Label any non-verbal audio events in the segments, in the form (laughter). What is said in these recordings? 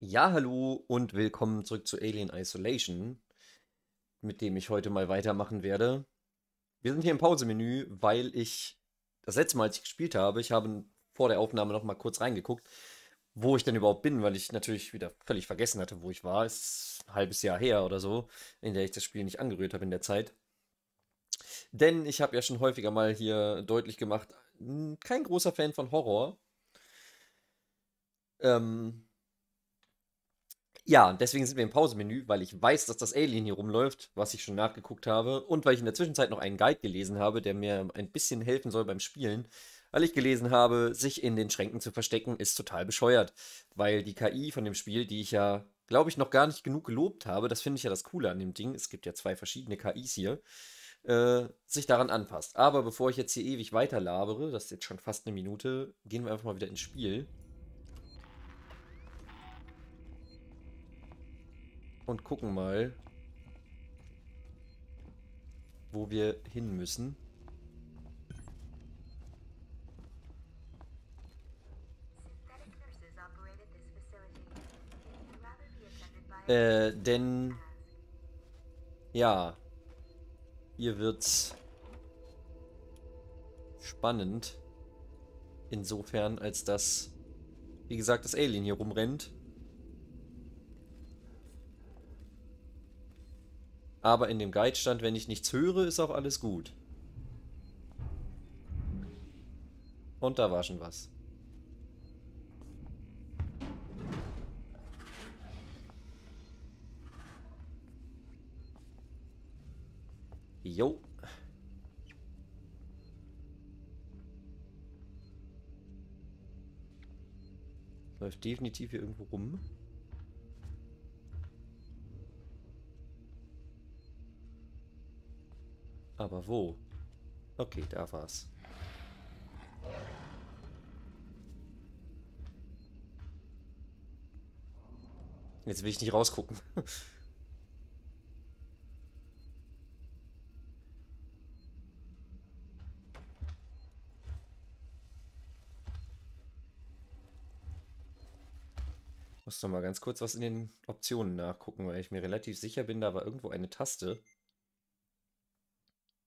Ja, hallo und willkommen zurück zu Alien Isolation, mit dem ich heute mal weitermachen werde. Wir sind hier im Pausemenü, weil ich das letzte Mal, als ich gespielt habe, ich habe vor der Aufnahme noch mal kurz reingeguckt, wo ich denn überhaupt bin, weil ich natürlich wieder völlig vergessen hatte, wo ich war. Es ist ein halbes Jahr her oder so, in der ich das Spiel nicht angerührt habe in der Zeit. Denn ich habe ja schon häufiger mal hier deutlich gemacht, kein großer Fan von Horror. Ähm, ja, deswegen sind wir im Pausemenü, weil ich weiß, dass das Alien hier rumläuft, was ich schon nachgeguckt habe. Und weil ich in der Zwischenzeit noch einen Guide gelesen habe, der mir ein bisschen helfen soll beim Spielen. Weil ich gelesen habe, sich in den Schränken zu verstecken, ist total bescheuert. Weil die KI von dem Spiel, die ich ja, glaube ich, noch gar nicht genug gelobt habe, das finde ich ja das Coole an dem Ding, es gibt ja zwei verschiedene KIs hier, äh, sich daran anpasst. Aber bevor ich jetzt hier ewig weiter labere, das ist jetzt schon fast eine Minute, gehen wir einfach mal wieder ins Spiel. Und gucken mal, wo wir hin müssen. Äh, denn ja, hier wird's spannend. Insofern, als dass, wie gesagt, das Alien hier rumrennt. Aber in dem Guide stand, wenn ich nichts höre, ist auch alles gut. Und da war schon was. Jo. Läuft definitiv hier irgendwo rum. Aber wo? Okay, da war's. Jetzt will ich nicht rausgucken. (laughs) muss noch mal ganz kurz was in den Optionen nachgucken, weil ich mir relativ sicher bin, da war irgendwo eine Taste.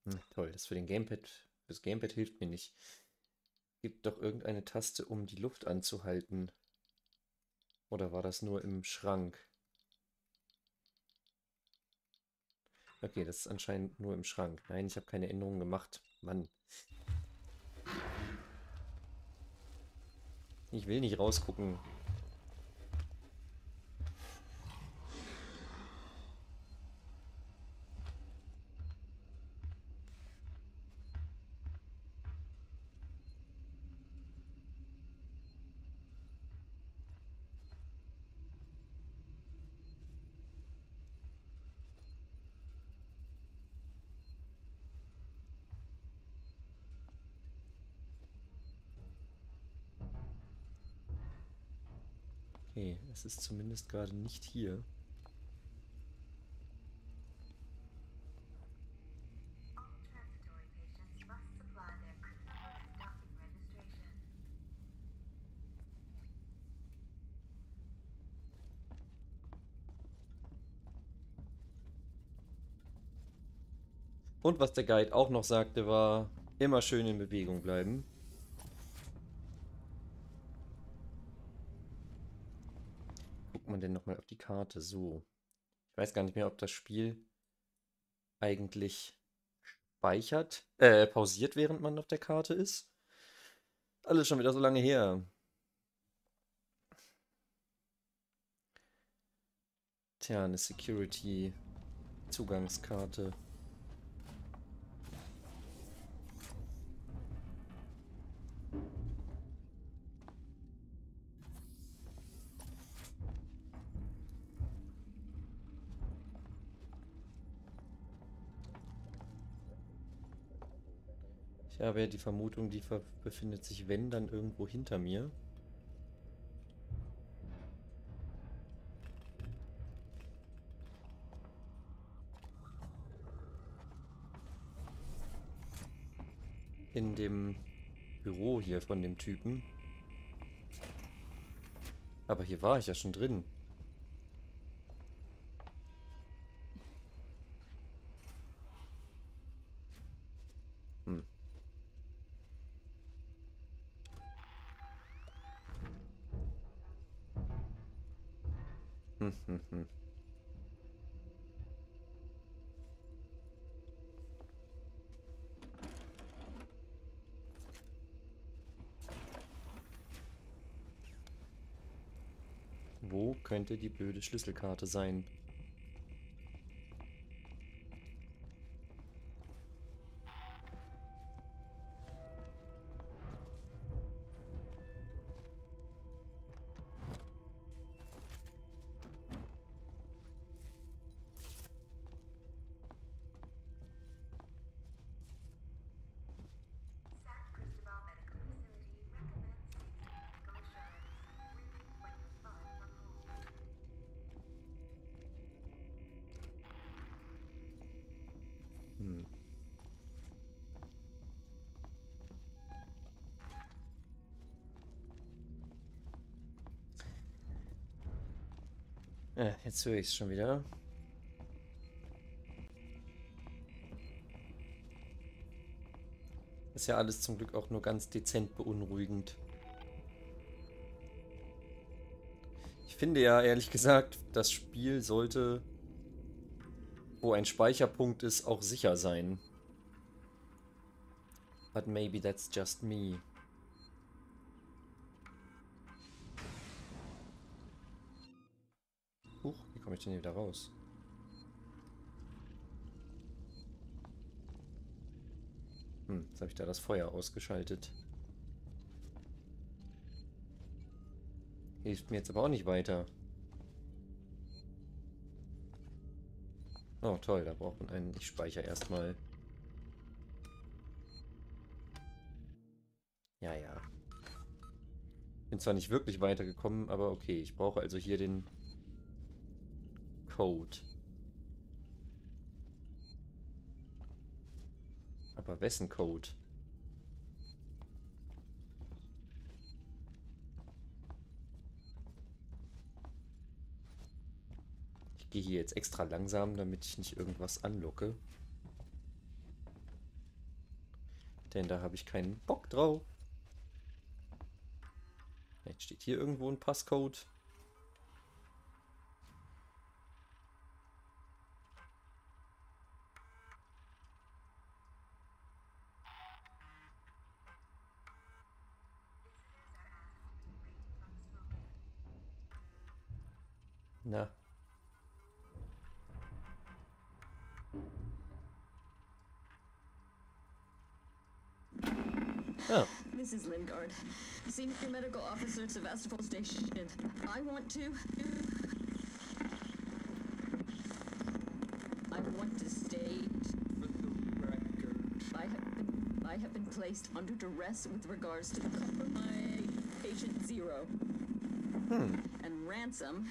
Hm, toll, das für den Gamepad, fürs Gamepad hilft mir nicht. Gibt doch irgendeine Taste, um die Luft anzuhalten. Oder war das nur im Schrank? Okay, das ist anscheinend nur im Schrank. Nein, ich habe keine Änderungen gemacht. Mann. Ich will nicht rausgucken. Okay, es ist zumindest gerade nicht hier. Und was der Guide auch noch sagte, war immer schön in Bewegung bleiben. Man denn nochmal auf die Karte? So. Ich weiß gar nicht mehr, ob das Spiel eigentlich speichert, äh, pausiert, während man auf der Karte ist. Alles schon wieder so lange her. Tja, eine Security-Zugangskarte. Ich habe ja die Vermutung, die befindet sich, wenn, dann irgendwo hinter mir. In dem Büro hier von dem Typen. Aber hier war ich ja schon drin. Wo könnte die blöde Schlüsselkarte sein? Äh, jetzt höre ich es schon wieder. Ist ja alles zum Glück auch nur ganz dezent beunruhigend. Ich finde ja ehrlich gesagt, das Spiel sollte, wo ein Speicherpunkt ist, auch sicher sein. But maybe that's just me. Huch, wie komme ich denn hier wieder raus? Hm, jetzt habe ich da das Feuer ausgeschaltet. Hilft mir jetzt aber auch nicht weiter. Oh, toll, da braucht man einen. Ich speichere erstmal. Ja, ja. Bin zwar nicht wirklich weitergekommen, aber okay. Ich brauche also hier den Code. Aber wessen Code? Ich gehe hier jetzt extra langsam, damit ich nicht irgendwas anlocke. Denn da habe ich keinen Bock drauf. Jetzt steht hier irgendwo ein Passcode. Na. Oh. This is Lingard, Senior Medical Officer at Sevastopol Station. I want to... I want to state for the record. I have been, I have been placed under duress with regards to the my patient zero. Hmm. And Ransom,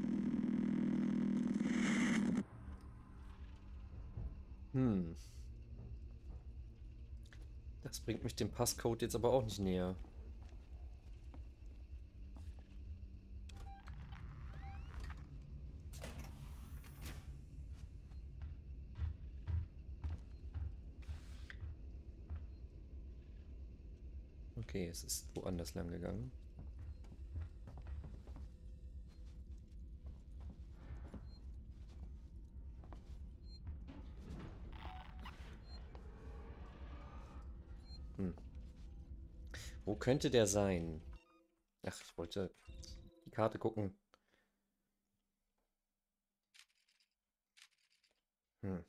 Hm. Das bringt mich dem Passcode jetzt aber auch nicht näher. Okay, es ist woanders lang gegangen. Hm. Wo könnte der sein? Ach, ich wollte die Karte gucken. Hm.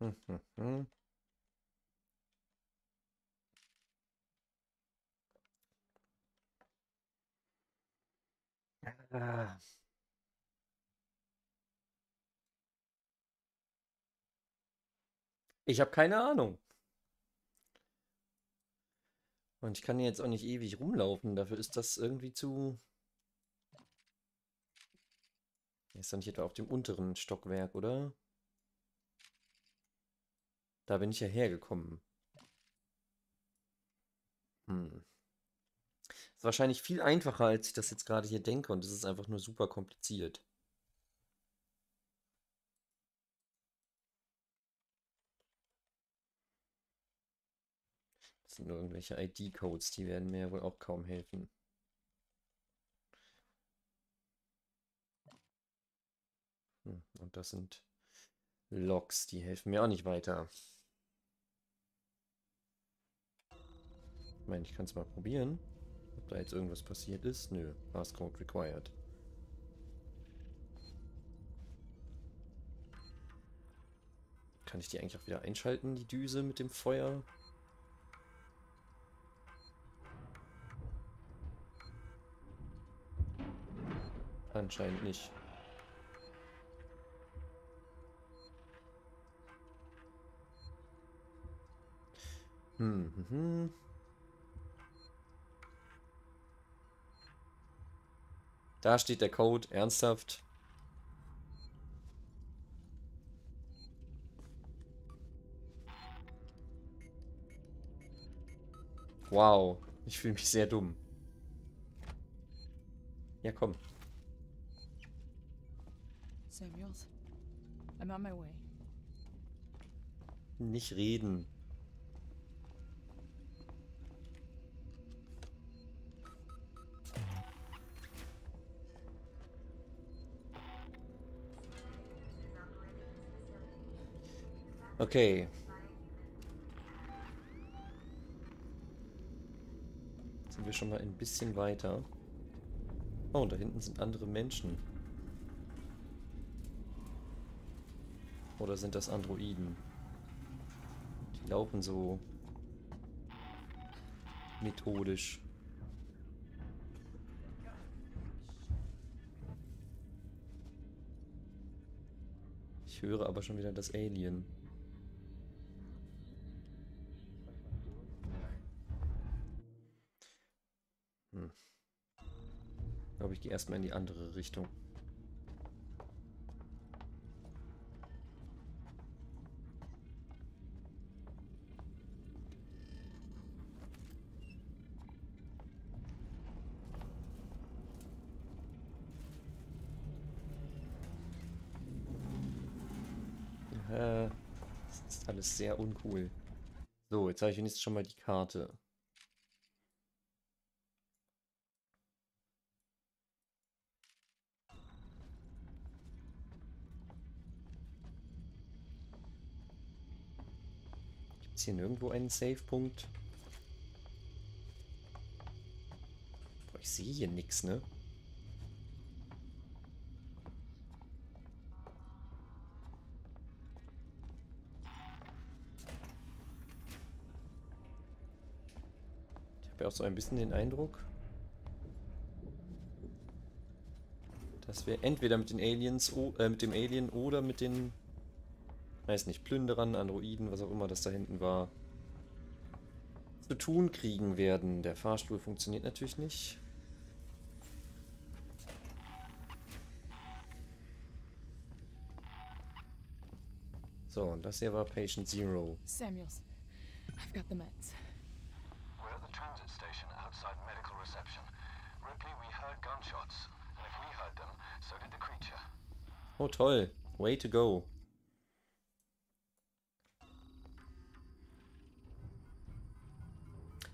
Hm, hm, hm. Ah. Ich habe keine Ahnung. Und ich kann jetzt auch nicht ewig rumlaufen. Dafür ist das irgendwie zu Ist doch nicht etwa auf dem unteren Stockwerk, oder? Da bin ich ja hergekommen. Hm. Ist wahrscheinlich viel einfacher, als ich das jetzt gerade hier denke und es ist einfach nur super kompliziert. Sind nur irgendwelche ID-Codes, die werden mir wohl auch kaum helfen. Hm, und das sind Logs, die helfen mir auch nicht weiter. Ich meine, ich kann es mal probieren. Ob da jetzt irgendwas passiert ist? Nö. Passcode required. Kann ich die eigentlich auch wieder einschalten, die Düse mit dem Feuer? Anscheinend nicht. Hm, hm, hm. Da steht der Code, ernsthaft. Wow, ich fühle mich sehr dumm. Ja, komm. Samuels, I'm on my way. Nicht reden. Okay. Jetzt sind wir schon mal ein bisschen weiter. Oh, und da hinten sind andere Menschen. Oder sind das Androiden? Die laufen so methodisch. Ich höre aber schon wieder das Alien. Hm. Ich glaube, ich gehe erstmal in die andere Richtung. Äh, das ist alles sehr uncool. So, jetzt habe ich wenigstens schon mal die Karte. Gibt es hier nirgendwo einen Save-Punkt? Boah, ich sehe hier nichts, ne? Auch so ein bisschen den Eindruck, dass wir entweder mit den Aliens, äh, mit dem Alien oder mit den, weiß nicht, Plünderern, Androiden, was auch immer das da hinten war, zu tun kriegen werden. Der Fahrstuhl funktioniert natürlich nicht. So, und das hier war Patient Zero. Samuels, I've got the meds. We're at the transit station outside medical reception. Ripley, we heard gunshots. And if we heard them, so did the creature. Oh toll, way to go.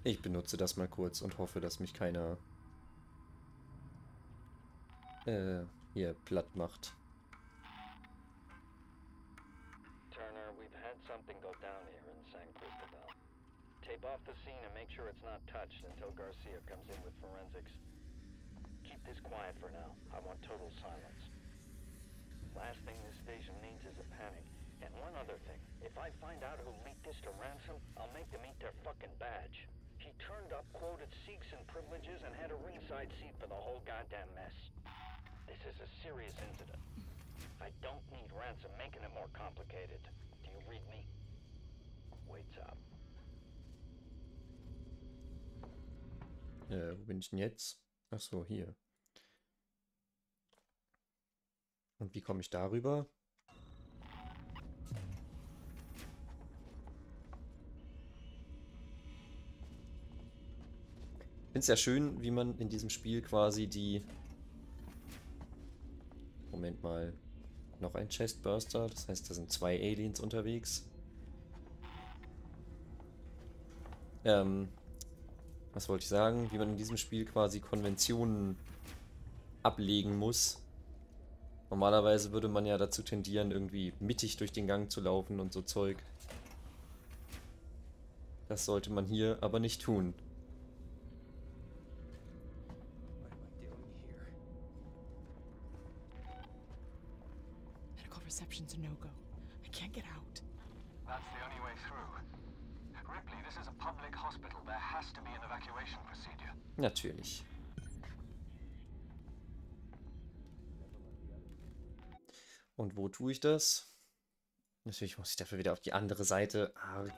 Ich benutze das mal kurz und hoffe, dass mich keiner äh, hier platt macht. Turner, we've had something go down here in San Cristobal. Tape off the scene and make sure it's not touched until Garcia comes in with forensics. Keep this quiet for now. I want total silence. Last thing this station needs is a panic. And one other thing. If I find out who leaked this to Ransom, I'll make them eat their fucking badge. He turned up, quoted Sikhs and privileges, and had a ringside seat for the whole goddamn mess. This is a serious incident. I don't need ransom making it more complicated. Do you read me? Waits up. Äh, wo bin ich denn jetzt? Ach so, hier. Und wie komme ich darüber? Ich finde es ja schön, wie man in diesem Spiel quasi die... Moment mal. Noch ein Chestburster, das heißt, da sind zwei Aliens unterwegs. Ähm, was wollte ich sagen? Wie man in diesem Spiel quasi Konventionen ablegen muss. Normalerweise würde man ja dazu tendieren, irgendwie mittig durch den Gang zu laufen und so Zeug. Das sollte man hier aber nicht tun. Medical reception's a no-go. I can't get out. That's the only way through. Ripley, this is a public hospital. There has to be an evacuation procedure. Natürlich. Und wo tue ich das? Natürlich muss ich dafür wieder auf die andere Seite. Arg.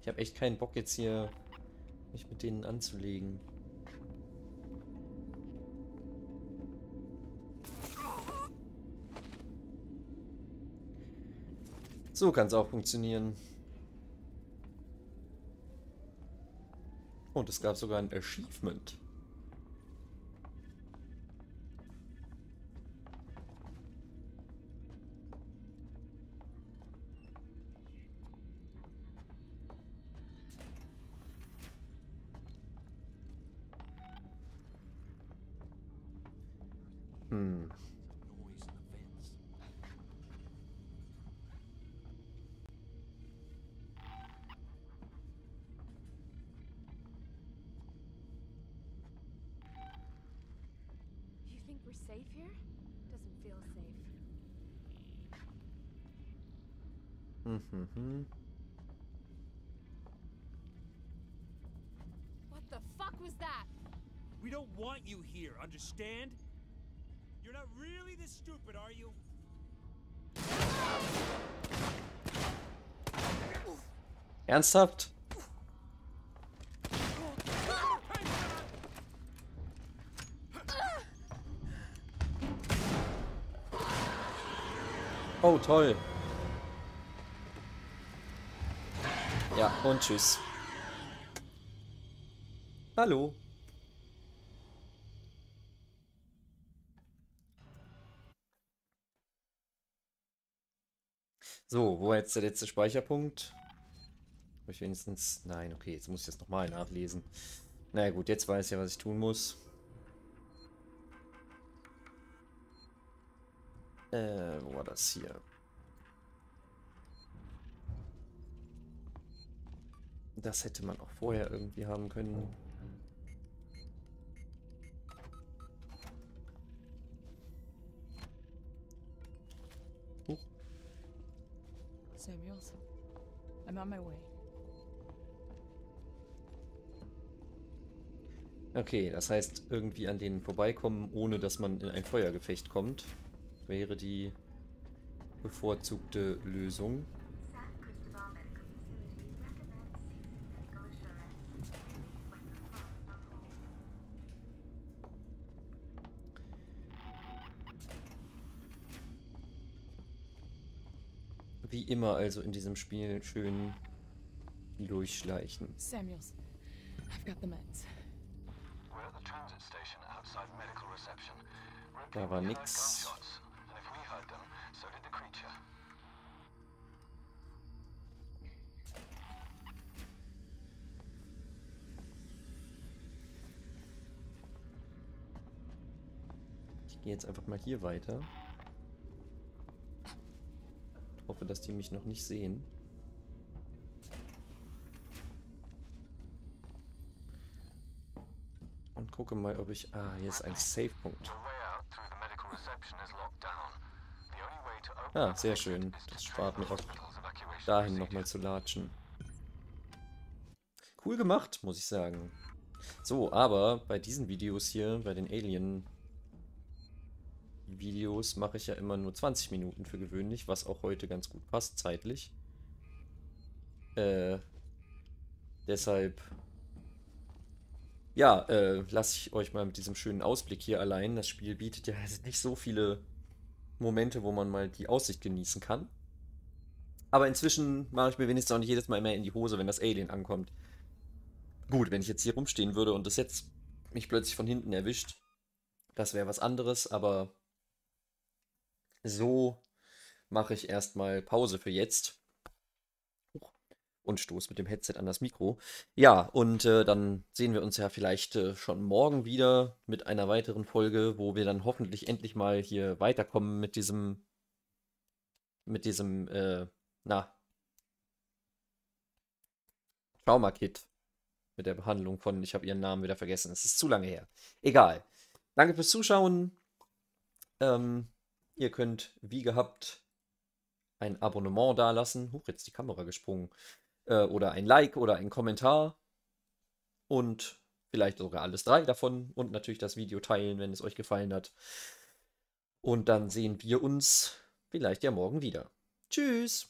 Ich habe echt keinen Bock jetzt hier mich mit denen anzulegen. So kann es auch funktionieren. Und es gab sogar ein Achievement. You think we're safe here? Doesn't feel safe. What the fuck was that? We don't want you here, understand? Not really this stupid, are you? Ernsthaft? Oh, toll. Ja, und tschüss. Hallo. So, wo war jetzt der letzte Speicherpunkt? Habe ich wenigstens... Nein, okay, jetzt muss ich das nochmal nachlesen. Na naja, gut, jetzt weiß ich ja, was ich tun muss. Äh, wo war das hier? Das hätte man auch vorher irgendwie haben können. Samuels, I'm on my way. Okay, das heißt, irgendwie an denen vorbeikommen, ohne dass man in ein Feuergefecht kommt, wäre die bevorzugte Lösung. Wie immer also in diesem Spiel schön durchschleichen. Samuels, I've got the meds. We're at the transit station outside medical reception. Ripley, Da war nix. Ich gehe jetzt einfach mal hier weiter. Hoffe, dass die mich noch nicht sehen. Und gucke mal, ob ich... Ah, hier ist ein Save-Punkt. Ah, sehr schön. Das spart mir auch dahin nochmal zu latschen. Cool gemacht, muss ich sagen. So, aber bei diesen Videos hier, bei den Alien Videos mache ich ja immer nur 20 Minuten für gewöhnlich, was auch heute ganz gut passt zeitlich. Äh, deshalb, ja, äh, lasse ich euch mal mit diesem schönen Ausblick hier allein. Das Spiel bietet ja (laughs) nicht so viele Momente, wo man mal die Aussicht genießen kann. Aber inzwischen mache ich mir wenigstens auch nicht jedes Mal mehr in die Hose, wenn das Alien ankommt. Gut, wenn ich jetzt hier rumstehen würde und das jetzt mich plötzlich von hinten erwischt, das wäre was anderes, aber so mache ich erstmal Pause für jetzt. Und stoß mit dem Headset an das Mikro. Ja, und äh, dann sehen wir uns ja vielleicht äh, schon morgen wieder mit einer weiteren Folge, wo wir dann hoffentlich endlich mal hier weiterkommen mit diesem, mit diesem, äh, na, Trauma-Kit. Mit der Behandlung von, ich habe ihren Namen wieder vergessen, es ist zu lange her. Egal. Danke fürs Zuschauen. Ähm, Ihr könnt, wie gehabt, ein Abonnement dalassen. Huch, jetzt die Kamera gesprungen. Äh, oder ein Like oder ein Kommentar. Und vielleicht sogar alles drei davon. Und natürlich das Video teilen, wenn es euch gefallen hat. Und dann sehen wir uns vielleicht ja morgen wieder. Tschüss!